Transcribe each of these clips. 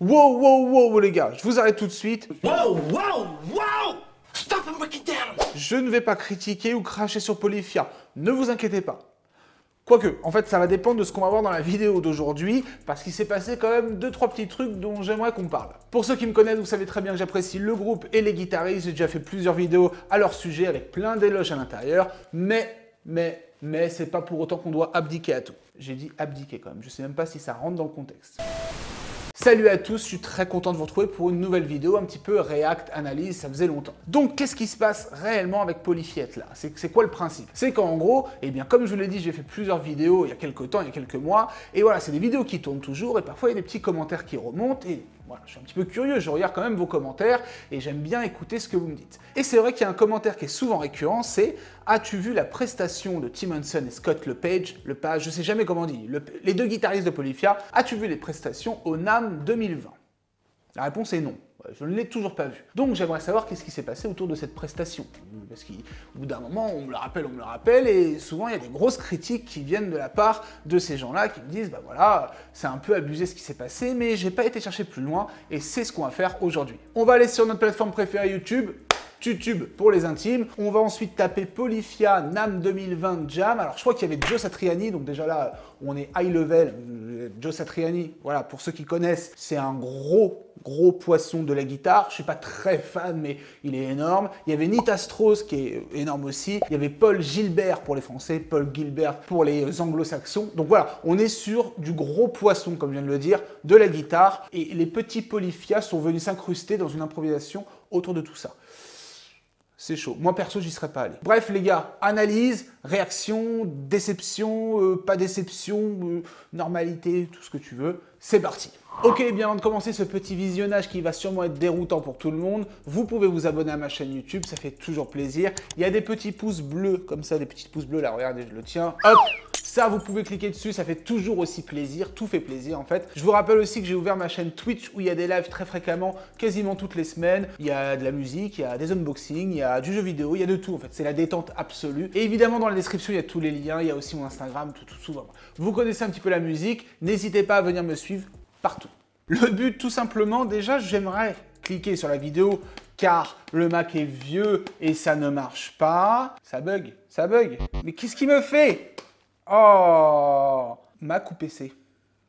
Wow, wow, wow, les gars, je vous arrête tout de suite. Wow, wow, wow Stop and break it down Je ne vais pas critiquer ou cracher sur Polyphia, ne vous inquiétez pas. Quoique, en fait, ça va dépendre de ce qu'on va voir dans la vidéo d'aujourd'hui, parce qu'il s'est passé quand même deux trois petits trucs dont j'aimerais qu'on parle. Pour ceux qui me connaissent, vous savez très bien que j'apprécie le groupe et les guitaristes, j'ai déjà fait plusieurs vidéos à leur sujet avec plein d'éloges à l'intérieur, mais, mais, mais c'est pas pour autant qu'on doit abdiquer à tout. J'ai dit abdiquer quand même, je sais même pas si ça rentre dans le contexte. Salut à tous, je suis très content de vous retrouver pour une nouvelle vidéo, un petit peu React, analyse, ça faisait longtemps. Donc qu'est-ce qui se passe réellement avec Polyfiette là? C'est quoi le principe? C'est qu'en gros, eh bien comme je vous l'ai dit, j'ai fait plusieurs vidéos il y a quelques temps, il y a quelques mois, et voilà, c'est des vidéos qui tournent toujours, et parfois il y a des petits commentaires qui remontent, et voilà, je suis un petit peu curieux, je regarde quand même vos commentaires et j'aime bien écouter ce que vous me dites. Et c'est vrai qu'il y a un commentaire qui est souvent récurrent, c'est As-tu vu la prestation de Tim Henson et Scott LePage, le page, je sais jamais comment on dit, les deux guitaristes de Polyphia, as-tu vu les prestations au NAM 2020 La réponse est non. Je ne l'ai toujours pas vu. Donc j'aimerais savoir qu'est-ce qui s'est passé autour de cette prestation. Parce qu'au bout d'un moment, on me le rappelle, on me le rappelle, et souvent il y a des grosses critiques qui viennent de la part de ces gens-là qui me disent, bah voilà, c'est un peu abusé ce qui s'est passé, mais j'ai pas été chercher plus loin, et c'est ce qu'on va faire aujourd'hui. On va aller sur notre plateforme préférée YouTube, YouTube pour les intimes. On va ensuite taper Polyphia NAM 2020 Jam. Alors je crois qu'il y avait Joe Satriani, donc déjà là on est high level. Joe Satriani, voilà, pour ceux qui connaissent, c'est un gros gros poisson de la guitare. Je suis pas très fan, mais il est énorme. Il y avait Nita Strauss qui est énorme aussi. Il y avait Paul Gilbert pour les Français, Paul Gilbert pour les Anglo-Saxons. Donc voilà, on est sur du gros poisson, comme je viens de le dire, de la guitare. Et les petits Polyphia sont venus s'incruster dans une improvisation autour de tout ça c'est chaud. Moi perso, j'y serais pas allé. Bref les gars, analyse, réaction, déception, euh, pas déception, euh, normalité, tout ce que tu veux. C'est parti. Ok, bien avant de commencer ce petit visionnage qui va sûrement être déroutant pour tout le monde, vous pouvez vous abonner à ma chaîne YouTube, ça fait toujours plaisir. Il y a des petits pouces bleus, comme ça, des petits pouces bleus, là, regardez, je le tiens. Hop ça, vous pouvez cliquer dessus, ça fait toujours aussi plaisir, tout fait plaisir en fait. Je vous rappelle aussi que j'ai ouvert ma chaîne Twitch où il y a des lives très fréquemment, quasiment toutes les semaines. Il y a de la musique, il y a des unboxings, il y a du jeu vidéo, il y a de tout en fait. C'est la détente absolue. Et évidemment, dans la description, il y a tous les liens, il y a aussi mon Instagram, tout, tout, tout. Vous connaissez un petit peu la musique, n'hésitez pas à venir me suivre partout. Le but, tout simplement, déjà, j'aimerais cliquer sur la vidéo car le Mac est vieux et ça ne marche pas. Ça bug, ça bug. Mais qu'est-ce qui me fait? Oh Mac ou PC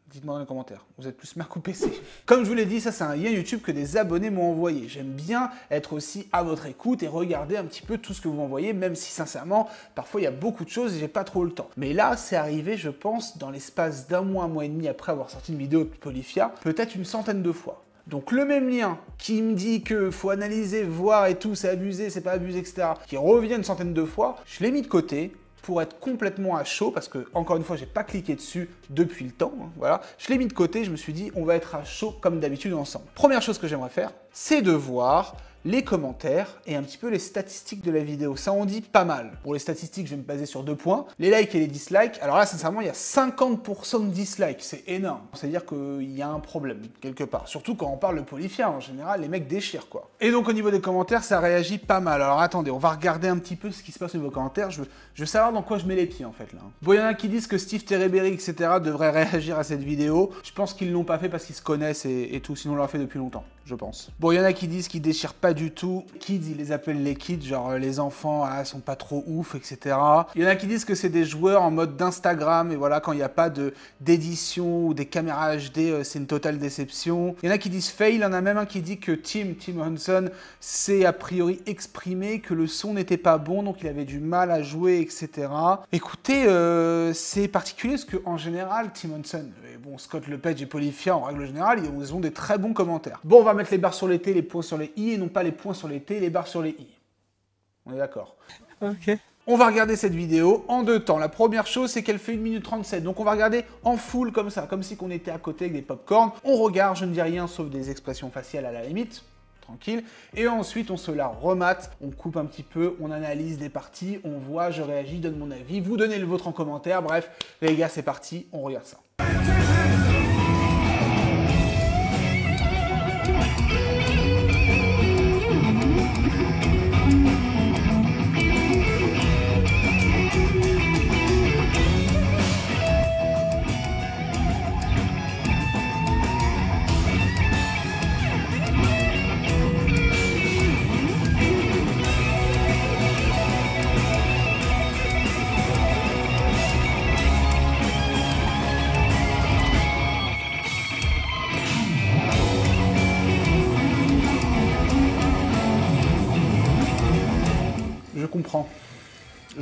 Dites-moi dans les commentaires. Vous êtes plus Mac ou PC Comme je vous l'ai dit, ça c'est un lien YouTube que des abonnés m'ont envoyé. J'aime bien être aussi à votre écoute et regarder un petit peu tout ce que vous m'envoyez, même si sincèrement, parfois il y a beaucoup de choses et j'ai pas trop le temps. Mais là, c'est arrivé, je pense, dans l'espace d'un mois, un mois et demi après avoir sorti une vidéo de Polyphia, peut-être une centaine de fois. Donc le même lien qui me dit que faut analyser, voir et tout, c'est abusé, c'est pas abusé, etc., qui revient une centaine de fois, je l'ai mis de côté, pour être complètement à chaud, parce que, encore une fois, j'ai pas cliqué dessus depuis le temps, hein, voilà. Je l'ai mis de côté, je me suis dit, on va être à chaud comme d'habitude ensemble. Première chose que j'aimerais faire, c'est de voir les commentaires et un petit peu les statistiques de la vidéo. Ça on dit pas mal. Pour les statistiques, je vais me baser sur deux points. Les likes et les dislikes. Alors là, sincèrement, il y a 50% de dislikes. C'est énorme. C'est-à-dire qu'il y a un problème, quelque part. Surtout quand on parle de polyphia. En général, les mecs déchirent, quoi. Et donc, au niveau des commentaires, ça réagit pas mal. Alors attendez, on va regarder un petit peu ce qui se passe au niveau commentaires. Je veux, savoir dans quoi je mets les pieds, en fait, là. Bon, il y en a qui disent que Steve Terreberry, etc., devrait réagir à cette vidéo. Je pense qu'ils l'ont pas fait parce qu'ils se connaissent et, et tout. Sinon, on l'a fait depuis longtemps, je pense. Bon, il y en a qui disent qu'ils déchirent pas du tout. Kids, ils les appellent les kids, genre euh, les enfants ah, sont pas trop ouf, etc. Il y en a qui disent que c'est des joueurs en mode d'Instagram, et voilà, quand il n'y a pas d'édition ou des caméras HD, euh, c'est une totale déception. Il y en a qui disent fail, il y en a même un qui dit que Tim, Tim Hanson, s'est a priori exprimé que le son n'était pas bon, donc il avait du mal à jouer, etc. Écoutez, euh, c'est particulier parce qu'en général, Tim Hanson, et bon, Scott Lepage et Polyphia, en règle générale, ils ont des très bons commentaires. Bon, on va mettre les barres sur les T, les points sur les I, et non pas les points sur les T, les barres sur les I. On est d'accord Ok. On va regarder cette vidéo en deux temps. La première chose, c'est qu'elle fait 1 minute 37. Donc on va regarder en full comme ça, comme si on était à côté avec des pop-corn. On regarde, je ne dis rien sauf des expressions faciales à la limite. Tranquille. Et ensuite, on se la remate, on coupe un petit peu, on analyse des parties, on voit, je réagis, donne mon avis, vous donnez le vôtre en commentaire. Bref, les gars, c'est parti, on regarde ça.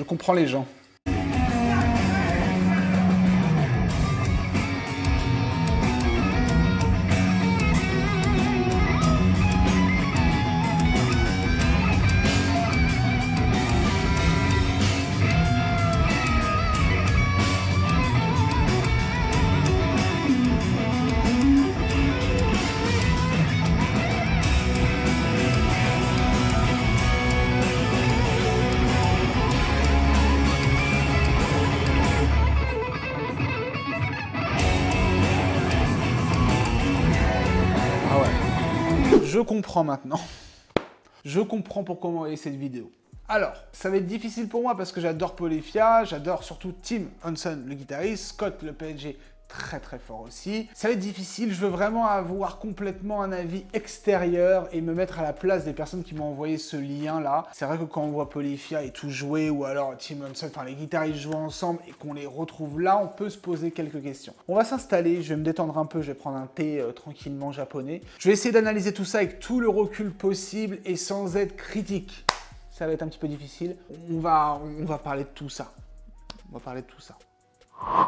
Comprends les gens. Je comprends maintenant. Je comprends pourquoi envoyé cette vidéo. Alors, ça va être difficile pour moi parce que j'adore Polyphia, j'adore surtout Tim Hanson, le guitariste, Scott, le PSG, très très fort aussi. Ça va être difficile, je veux vraiment avoir complètement un avis extérieur et me mettre à la place des personnes qui m'ont envoyé ce lien là. C'est vrai que quand on voit Polyphia et tout jouer ou alors Tim Hanson, enfin les guitaristes jouent ensemble et qu'on les retrouve là, on peut se poser quelques questions. On va s'installer, je vais me détendre un peu, je vais prendre un thé euh, tranquillement japonais. Je vais essayer d'analyser tout ça avec tout le recul possible et sans être critique. Ça va être un petit peu difficile. On va, on va parler de tout ça. On va parler de tout ça.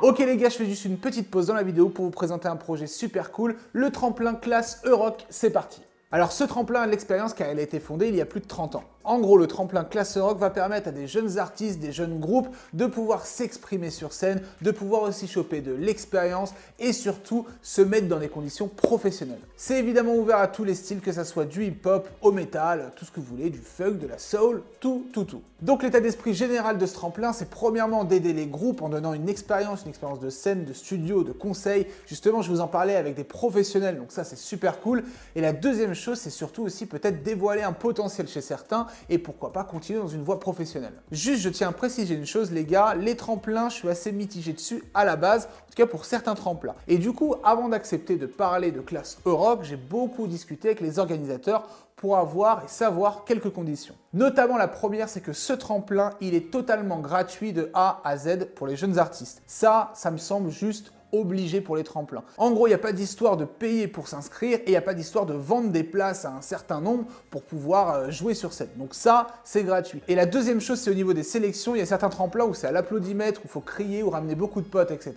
Ok les gars, je fais juste une petite pause dans la vidéo pour vous présenter un projet super cool, le tremplin classe Euroc, c'est parti alors ce tremplin a de l'expérience car il a été fondé il y a plus de 30 ans. En gros, le tremplin classe rock va permettre à des jeunes artistes, des jeunes groupes de pouvoir s'exprimer sur scène, de pouvoir aussi choper de l'expérience et surtout se mettre dans des conditions professionnelles. C'est évidemment ouvert à tous les styles, que ça soit du hip-hop, au métal, tout ce que vous voulez, du funk, de la soul, tout, tout, tout. Donc l'état d'esprit général de ce tremplin, c'est premièrement d'aider les groupes en donnant une expérience, une expérience de scène, de studio, de conseil. Justement, je vous en parlais avec des professionnels, donc ça c'est super cool. Et la deuxième chose, c'est surtout aussi peut-être dévoiler un potentiel chez certains et pourquoi pas continuer dans une voie professionnelle. Juste, je tiens à préciser une chose, les gars, les tremplins, je suis assez mitigé dessus à la base, en tout cas pour certains tremplins. Et du coup, avant d'accepter de parler de classe Europe, j'ai beaucoup discuté avec les organisateurs pour avoir et savoir quelques conditions. Notamment la première, c'est que ce tremplin, il est totalement gratuit de A à Z pour les jeunes artistes. Ça, ça me semble juste obligé pour les tremplins. En gros, il n'y a pas d'histoire de payer pour s'inscrire et il n'y a pas d'histoire de vendre des places à un certain nombre pour pouvoir euh, jouer sur scène. Donc ça, c'est gratuit. Et la deuxième chose, c'est au niveau des sélections. Il y a certains tremplins où c'est à l'applaudimètre, où il faut crier ou ramener beaucoup de potes, etc.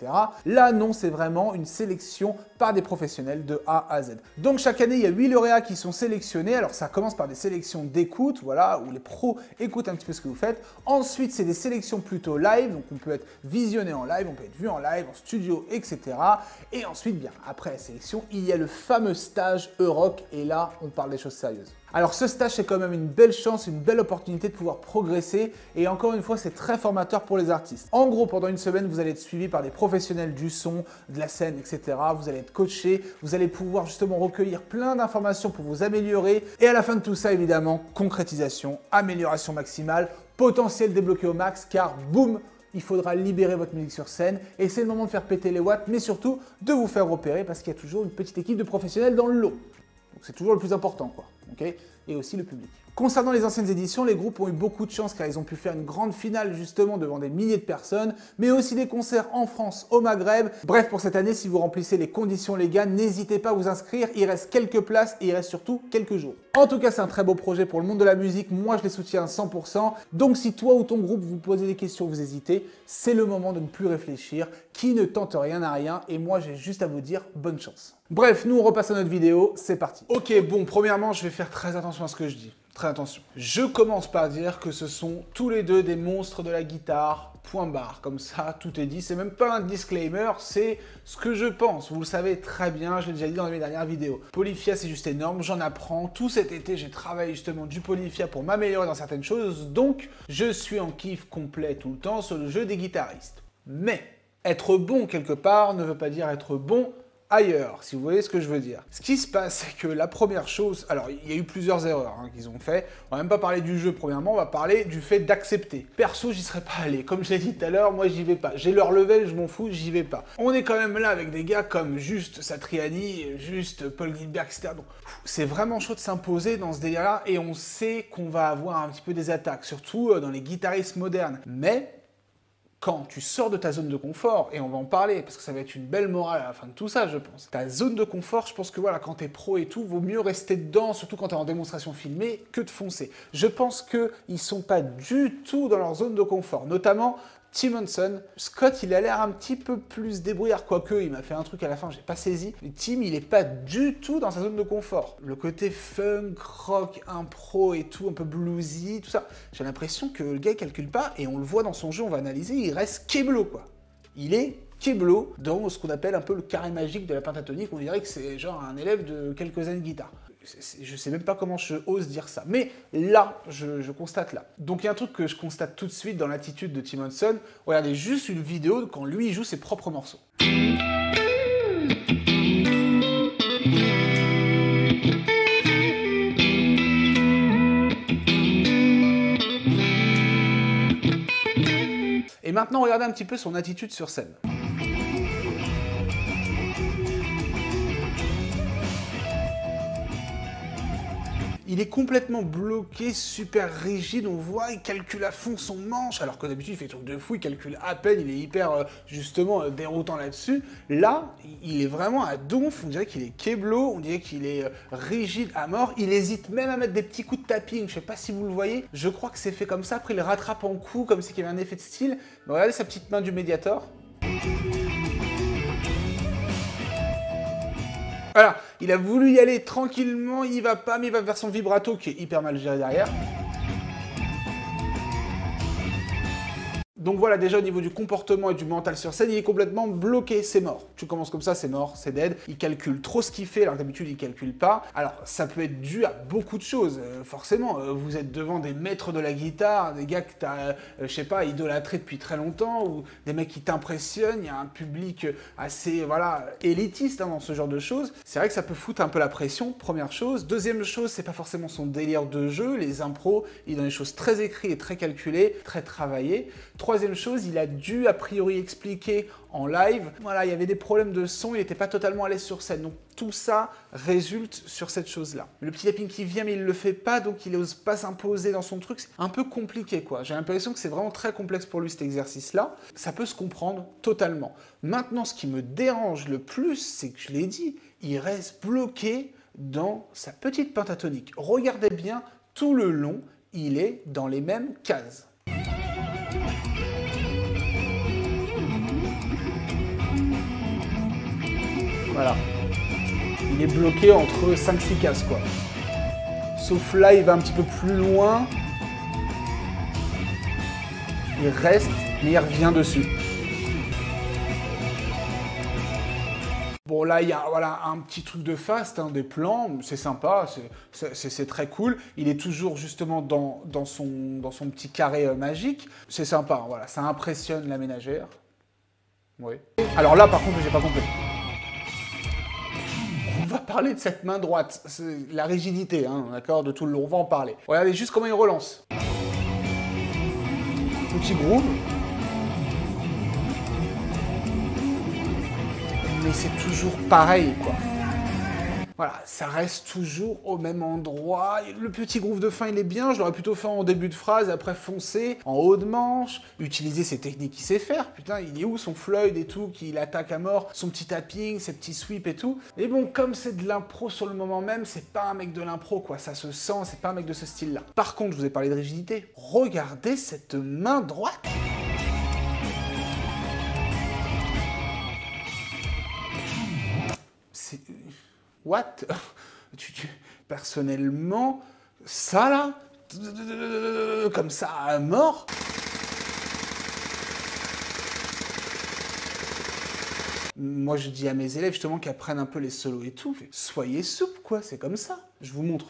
Là, non, c'est vraiment une sélection par des professionnels de A à Z. Donc chaque année, il y a 8 lauréats qui sont sélectionnés. Alors ça commence par des sélections d'écoute, voilà, où les pros écoutent un petit peu ce que vous faites. Ensuite, c'est des sélections plutôt live, donc on peut être visionné en live, on peut être vu en live, en studio, etc. Et ensuite, bien, après la sélection, il y a le fameux stage Euroc, et là, on parle des choses sérieuses. Alors ce stage, c'est quand même une belle chance, une belle opportunité de pouvoir progresser, et encore une fois, c'est très formateur pour les artistes. En gros, pendant une semaine, vous allez être suivi par des professionnels du son, de la scène, etc. Vous allez être coaché, vous allez pouvoir justement recueillir plein d'informations pour vous améliorer, et à la fin de tout ça, évidemment, concrétisation, amélioration maximale, potentiel débloqué au max, car boum, il faudra libérer votre musique sur scène et c'est le moment de faire péter les watts, mais surtout de vous faire repérer parce qu'il y a toujours une petite équipe de professionnels dans le lot. Donc c'est toujours le plus important, quoi. Et aussi le public. Concernant les anciennes éditions, les groupes ont eu beaucoup de chance car ils ont pu faire une grande finale justement devant des milliers de personnes, mais aussi des concerts en France, au Maghreb. Bref, pour cette année, si vous remplissez les conditions légales, n'hésitez pas à vous inscrire, il reste quelques places et il reste surtout quelques jours. En tout cas, c'est un très beau projet pour le monde de la musique, moi je les soutiens à 100%, donc si toi ou ton groupe vous posez des questions, vous hésitez, c'est le moment de ne plus réfléchir, qui ne tente rien à rien, et moi j'ai juste à vous dire bonne chance. Bref, nous on repasse à notre vidéo, c'est parti. Ok, bon, premièrement, je vais faire très attention à ce que je dis. Très attention. Je commence par dire que ce sont tous les deux des monstres de la guitare, point barre. Comme ça, tout est dit. C'est même pas un disclaimer, c'est ce que je pense. Vous le savez très bien, je l'ai déjà dit dans mes dernières vidéos. Polyphia, c'est juste énorme, j'en apprends. Tout cet été, j'ai travaillé justement du Polyphia pour m'améliorer dans certaines choses. Donc, je suis en kiff complet tout le temps sur le jeu des guitaristes. Mais, être bon quelque part ne veut pas dire être bon ailleurs, si vous voyez ce que je veux dire. Ce qui se passe, c'est que la première chose, alors il y a eu plusieurs erreurs hein, qu'ils ont fait. On va même pas parler du jeu premièrement, on va parler du fait d'accepter. Perso, j'y serais pas allé. Comme je l'ai dit tout à l'heure, moi j'y vais pas. J'ai leur level, je m'en fous, j'y vais pas. On est quand même là avec des gars comme juste Satriani, juste Paul Gilbert, etc. Donc c'est vraiment chaud de s'imposer dans ce délire-là et on sait qu'on va avoir un petit peu des attaques, surtout euh, dans les guitaristes modernes. Mais quand tu sors de ta zone de confort, et on va en parler, parce que ça va être une belle morale à la fin de tout ça, je pense. Ta zone de confort, je pense que voilà, quand t'es pro et tout, vaut mieux rester dedans, surtout quand t'es en démonstration filmée, que de foncer. Je pense qu'ils sont pas du tout dans leur zone de confort, notamment Tim Henson. Scott, il a l'air un petit peu plus débrouillard, quoique il m'a fait un truc à la fin, j'ai pas saisi. Tim, il est pas du tout dans sa zone de confort. Le côté funk, rock, impro et tout, un peu bluesy, tout ça. J'ai l'impression que le gars calcule pas, et on le voit dans son jeu, on va analyser, il reste keblo, quoi. Il est keblo dans ce qu'on appelle un peu le carré magique de la pentatonique. On dirait que c'est genre un élève de quelques années de guitare. Je sais même pas comment je ose dire ça. Mais là, je, constate là. Donc il y a un truc que je constate tout de suite dans l'attitude de Tim Henson. Regardez juste une vidéo quand lui il joue ses propres morceaux. Et maintenant, regardez un petit peu son attitude sur scène. Il est complètement bloqué, super rigide, on voit, il calcule à fond son manche, alors que d'habitude il fait truc de fou, il calcule à peine, il est hyper euh, justement euh, déroutant là-dessus. Là, il est vraiment à donf, on dirait qu'il est keblo, on dirait qu'il est euh, rigide à mort, il hésite même à mettre des petits coups de tapping, je sais pas si vous le voyez, je crois que c'est fait comme ça, après il rattrape en coup, comme s'il y avait un effet de style. Mais regardez sa petite main du médiator. Voilà, il a voulu y aller tranquillement, il va pas, mais il va vers son vibrato qui est hyper mal géré derrière. Donc voilà, déjà au niveau du comportement et du mental sur scène, il est complètement bloqué, c'est mort. Tu commences comme ça, c'est mort, c'est dead. Il calcule trop ce qu'il fait, alors d'habitude il calcule pas. Alors ça peut être dû à beaucoup de choses, euh, forcément. Euh, vous êtes devant des maîtres de la guitare, des gars que tu as, euh, je sais pas, idolâtré depuis très longtemps, ou des mecs qui t'impressionnent, il y a un public assez, voilà, élitiste hein, dans ce genre de choses. C'est vrai que ça peut foutre un peu la pression, première chose. Deuxième chose, c'est pas forcément son délire de jeu, les impros, il dans des choses très écrites et très calculées, très travaillées. Chose, il a dû a priori expliquer en live, voilà, il y avait des problèmes de son, il n'était pas totalement à l'aise sur scène. Donc tout ça résulte sur cette chose-là. Le petit lapin qui vient, mais il ne le fait pas, donc il n'ose pas s'imposer dans son truc. C'est un peu compliqué, quoi. J'ai l'impression que c'est vraiment très complexe pour lui cet exercice-là. Ça peut se comprendre totalement. Maintenant, ce qui me dérange le plus, c'est que je l'ai dit, il reste bloqué dans sa petite pentatonique. Regardez bien, tout le long, il est dans les mêmes cases. Voilà. Il est bloqué entre 5-6 cases, quoi. Sauf là, il va un petit peu plus loin. Il reste, mais il revient dessus. Bon, là, il y a voilà, un petit truc de fast, hein, des plans, c'est sympa, c'est très cool. Il est toujours justement dans, son petit carré euh, magique. C'est sympa, hein, voilà, ça impressionne la ménagère. Oui. Alors là, par contre, j'ai pas compris va parler de cette main droite, la rigidité, hein, d'accord, de tout le long, on va en parler. Regardez juste comment il relance. Petit groove. Mais c'est toujours pareil, quoi. Voilà, ça reste toujours au même endroit. Le petit groove de fin, il est bien. Je l'aurais plutôt fait en début de phrase, après foncer, en haut de manche, utiliser ces techniques qu'il sait faire. Putain, il est où son Floyd et tout, qu'il attaque à mort, son petit tapping, ses petits sweeps et tout. Mais bon, comme c'est de l'impro sur le moment même, c'est pas un mec de l'impro, quoi. Ça se sent, c'est pas un mec de ce style-là. Par contre, je vous ai parlé de rigidité. Regardez cette main droite. What? Personnellement, ça là, comme ça mort? Moi, je dis à mes élèves justement qu'ils apprennent un peu les solos et tout. Soyez souple, quoi, c'est comme ça. Je vous montre.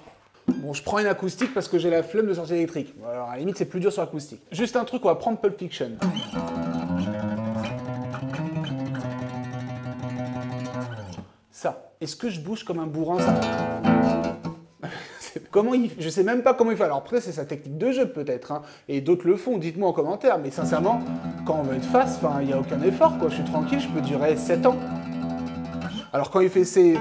Bon, je prends une acoustique parce que j'ai la flemme de sortir électrique. Alors, à la limite, c'est plus dur sur acoustique. Juste un truc, on va prendre Pulp Fiction. Est-ce que je bouge comme un bourrin ça Comment il... Je sais même pas comment il fait. Alors après, c'est sa technique de jeu peut-être, hein. et d'autres le font, dites-moi en commentaire. Mais sincèrement, quand on va être face, il n'y a aucun effort, quoi. Je suis tranquille, je peux durer 7 ans. Alors quand il fait ses...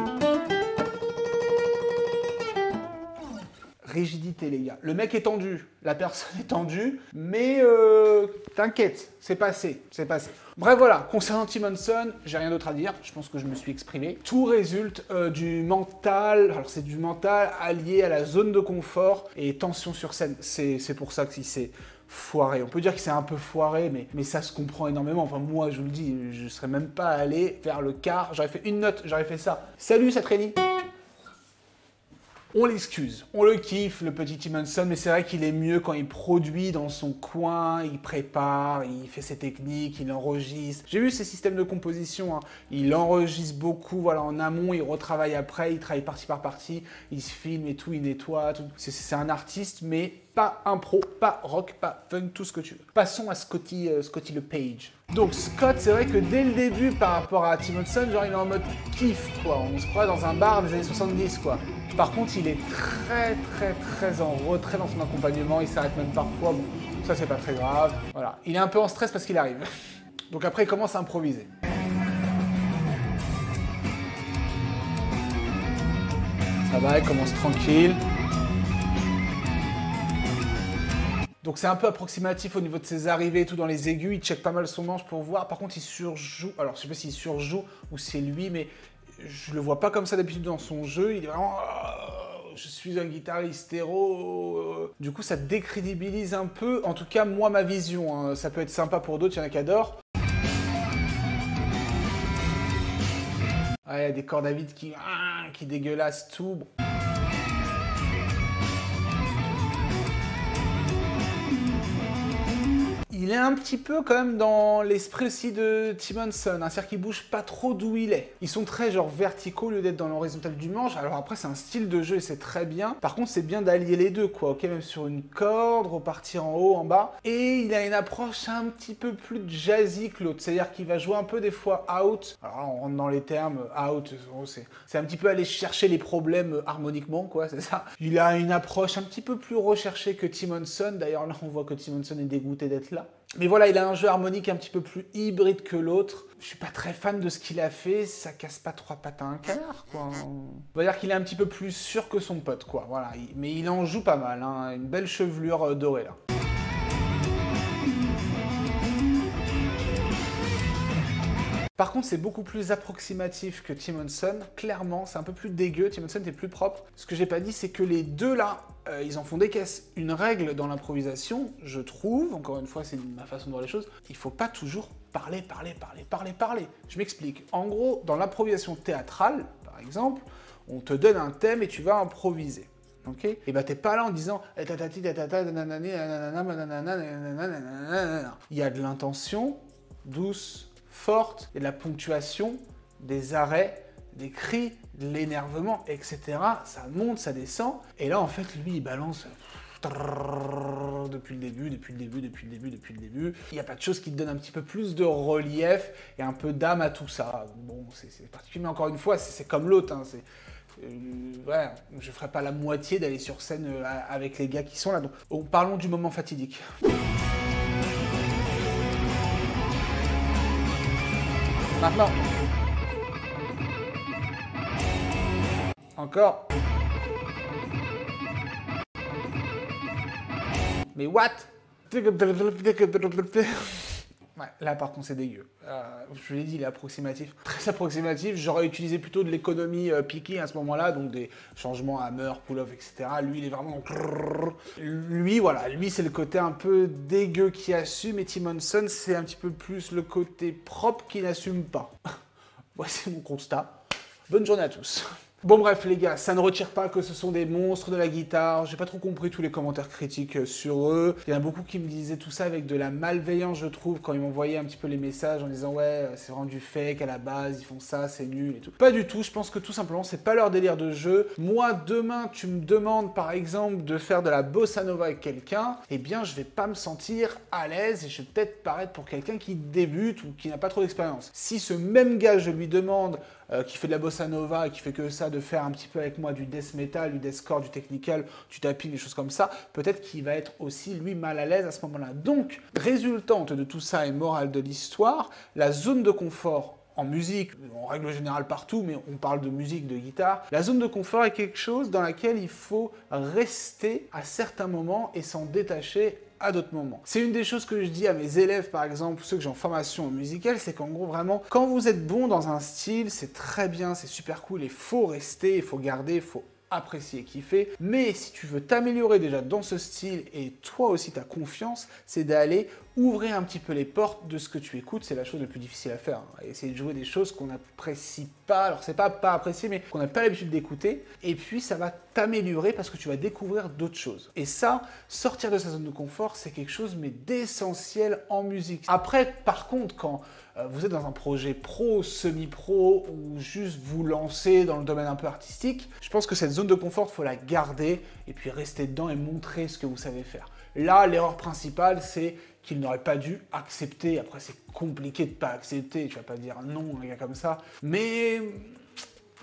rigidité, les gars. Le mec est tendu, la personne est tendue, mais euh, t'inquiète, c'est passé, c'est passé. Bref, voilà, concernant Timonson, j'ai rien d'autre à dire, je pense que je me suis exprimé. Tout résulte euh, du mental, alors c'est du mental allié à la zone de confort et tension sur scène. C'est pour ça que si c'est foiré. On peut dire que c'est un peu foiré, mais, mais ça se comprend énormément. Enfin, moi, je vous le dis, je serais même pas allé vers le quart. J'aurais fait une note, j'aurais fait ça. Salut, c'est Trénie on l'excuse, on le kiffe, le petit Tim mais c'est vrai qu'il est mieux quand il produit dans son coin, il prépare, il fait ses techniques, il enregistre. J'ai vu ses systèmes de composition, hein. il enregistre beaucoup, voilà, en amont, il retravaille après, il travaille partie par partie, il se filme et tout, il nettoie. C'est un artiste, mais pas impro, pas rock, pas fun, tout ce que tu veux. Passons à Scotty, euh, Scotty LePage. Donc Scott, c'est vrai que dès le début, par rapport à Tim genre il est en mode kiff, quoi. On se croit dans un bar des années 70, quoi. Par contre, il est très, très, très en retrait dans son accompagnement. Il s'arrête même parfois. Bon, ça, c'est pas très grave. Voilà. Il est un peu en stress parce qu'il arrive. Donc après, il commence à improviser. Ça va, il commence tranquille. Donc c'est un peu approximatif au niveau de ses arrivées et tout dans les aigus. Il check pas mal son manche pour voir. Par contre, il surjoue. Alors, je sais pas s'il surjoue ou c'est lui, mais je le vois pas comme ça d'habitude dans son jeu. Il est vraiment. Oh, je suis un guitariste héros. Du coup, ça décrédibilise un peu, en tout cas, moi, ma vision. Hein. Ça peut être sympa pour d'autres, il y en a qui adorent. Il y a des cordes à vide qui, ah, qui dégueulassent tout. Est un petit peu quand même dans l'esprit aussi de Timonson, hein, c'est-à-dire qu'il bouge pas trop d'où il est. Ils sont très genre verticaux au lieu d'être dans l'horizontal du manche. Alors après c'est un style de jeu et c'est très bien. Par contre c'est bien d'allier les deux quoi, ok même sur une corde, repartir en haut, en bas. Et il a une approche un petit peu plus jazzy que l'autre, c'est-à-dire qu'il va jouer un peu des fois out. Alors on rentre dans les termes out, c'est un petit peu aller chercher les problèmes harmoniquement quoi, c'est ça. Il a une approche un petit peu plus recherchée que Timonson. D'ailleurs là on voit que Timonson est dégoûté d'être là. Mais voilà, il a un jeu harmonique un petit peu plus hybride que l'autre. Je suis pas très fan de ce qu'il a fait, ça casse pas trois pattes à un canard, quoi. On va dire qu'il est un petit peu plus sûr que son pote, quoi. Voilà, mais il en joue pas mal, hein. une belle chevelure euh, dorée là. Par contre, c'est beaucoup plus approximatif que Timonson. Clairement, c'est un peu plus dégueu. Timonson est plus propre. Ce que j'ai pas dit, c'est que les deux là, euh, ils en font des caisses. Une règle dans l'improvisation, je trouve, encore une fois, c'est ma façon de voir les choses, il faut pas toujours parler, parler, parler, parler, parler. Je m'explique. En gros, dans l'improvisation théâtrale, par exemple, on te donne un thème et tu vas improviser. Ok Et bah t'es pas là en disant il y a de l'intention douce, forte, et de la ponctuation, des arrêts, des cris, de l'énervement, etc. Ça monte, ça descend. Et là, en fait, lui, il balance depuis le début, depuis le début, depuis le début, depuis le début. Il n'y a pas de chose qui te donne un petit peu plus de relief et un peu d'âme à tout ça. Bon, c'est particulièrement encore une fois, c'est comme l'autre. Hein, euh, je ferai pas la moitié d'aller sur scène avec les gars qui sont là. Donc, parlons du moment fatidique. Maintenant. Encore. Mais what Ouais, là par contre c'est dégueu. Euh, je l'ai dit, il est approximatif. Très approximatif. J'aurais utilisé plutôt de l'économie euh, à ce moment-là, donc des changements hammer, pull-off, etc. Lui, il est vraiment. Lui, voilà, lui c'est le côté un peu dégueu qui assume, et Timonson c'est un petit peu plus le côté propre qui n'assume pas. Voici mon constat. Bonne journée à tous. Bon bref les gars, ça ne retire pas que ce sont des monstres de la guitare, j'ai pas trop compris tous les commentaires critiques euh, sur eux. Il y en a beaucoup qui me disaient tout ça avec de la malveillance je trouve quand ils m'envoyaient un petit peu les messages en disant ouais euh, c'est rendu fake à la base, ils font ça, c'est nul et tout. Pas du tout, je pense que tout simplement c'est pas leur délire de jeu. Moi demain tu me demandes par exemple de faire de la bossa nova avec quelqu'un, eh bien je vais pas me sentir à l'aise et je vais peut-être paraître pour quelqu'un qui débute ou qui n'a pas trop d'expérience. Si ce même gars je lui demande euh, qui fait de la bossa nova et qui fait que ça, de faire un petit peu avec moi du death metal, du deathcore, du technical, du tapping, des choses comme ça, peut-être qu'il va être aussi lui mal à l'aise à ce moment-là. Donc, résultante de tout ça et morale de l'histoire, la zone de confort en musique, en règle générale partout, mais on parle de musique, de guitare, la zone de confort est quelque chose dans laquelle il faut rester à certains moments et s'en détacher à d'autres moments. C'est une des choses que je dis à mes élèves, par exemple, ceux que j'ai en formation musicale, c'est qu'en gros, vraiment, quand vous êtes bon dans un style, c'est très bien, c'est super cool, il faut rester, il faut garder, il faut apprécier, kiffer. Mais si tu veux t'améliorer déjà dans ce style et toi aussi ta confiance, c'est d'aller ouvrir un petit peu les portes de ce que tu écoutes. C'est la chose la plus difficile à faire. Hein. Essayer de jouer des choses qu'on n'apprécie pas. Alors c'est pas pas apprécier, mais qu'on n'a pas l'habitude d'écouter. Et puis ça va t'améliorer parce que tu vas découvrir d'autres choses. Et ça, sortir de sa zone de confort, c'est quelque chose mais d'essentiel en musique. Après, par contre, quand vous êtes dans un projet pro, semi-pro ou juste vous lancer dans le domaine un peu artistique, je pense que cette zone de confort, il faut la garder et puis rester dedans et montrer ce que vous savez faire. Là, l'erreur principale, c'est qu'il n'aurait pas dû accepter. Après, c'est compliqué de pas accepter. Tu vas pas dire non, un gars comme ça. Mais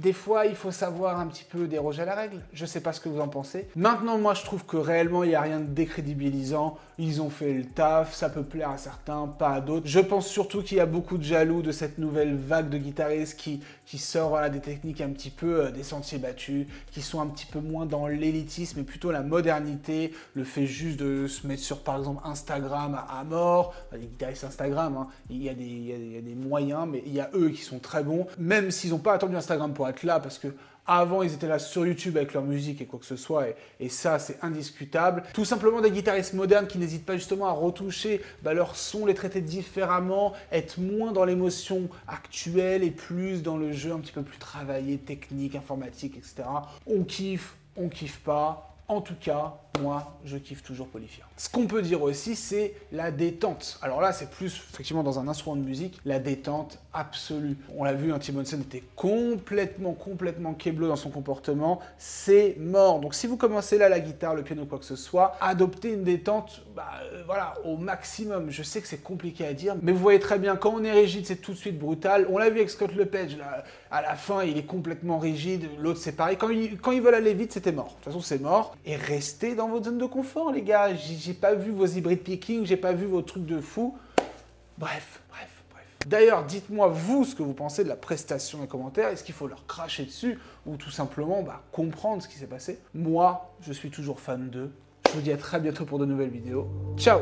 des fois, il faut savoir un petit peu déroger à la règle. Je sais pas ce que vous en pensez. Maintenant, moi, je trouve que réellement, il n'y a rien de décrédibilisant. Ils ont fait le taf, ça peut plaire à certains, pas à d'autres. Je pense surtout qu'il y a beaucoup de jaloux de cette nouvelle vague de guitaristes qui, qui sort des techniques un petit peu euh, des sentiers battus, qui sont un petit peu moins dans l'élitisme et plutôt la modernité, le fait juste de se mettre sur, par exemple, Instagram à, mort. Les guitaristes Instagram, hein. il, y a des, il y a des moyens, mais il y a eux qui sont très bons, même s'ils n'ont pas attendu Instagram pour là, parce que avant, ils étaient là sur YouTube avec leur musique et quoi que ce soit, et, ça, c'est indiscutable. Tout simplement des guitaristes modernes qui n'hésitent pas justement à retoucher bah, leur son, les traiter différemment, être moins dans l'émotion actuelle et plus dans le jeu un petit peu plus travaillé, technique, informatique, etc. On kiffe, on kiffe pas, en tout cas, moi, je kiffe toujours Polyphia. Ce qu'on peut dire aussi, c'est la détente. Alors là, c'est plus effectivement dans un instrument de musique, la détente absolue. On l'a vu, un hein, Timonsen était complètement, complètement keblo dans son comportement. C'est mort. Donc si vous commencez là la guitare, le piano, quoi que ce soit, adoptez une détente, bah, euh, voilà, au maximum. Je sais que c'est compliqué à dire, mais vous voyez très bien, quand on est rigide, c'est tout de suite brutal. On l'a vu avec Scott Lepage, là, à la fin, il est complètement rigide. L'autre, c'est pareil. Quand, quand ils veulent aller vite, c'était mort. De toute façon, c'est mort et restez votre zone de confort, les gars. J'ai pas vu vos hybrides picking, j'ai pas vu vos trucs de fou. Bref, bref, bref. D'ailleurs, dites-moi vous ce que vous pensez de la prestation des commentaires. Est-ce qu'il faut leur cracher dessus ou tout simplement bah, comprendre ce qui s'est passé? Moi, je suis toujours fan d'eux. Je vous dis à très bientôt pour de nouvelles vidéos. Ciao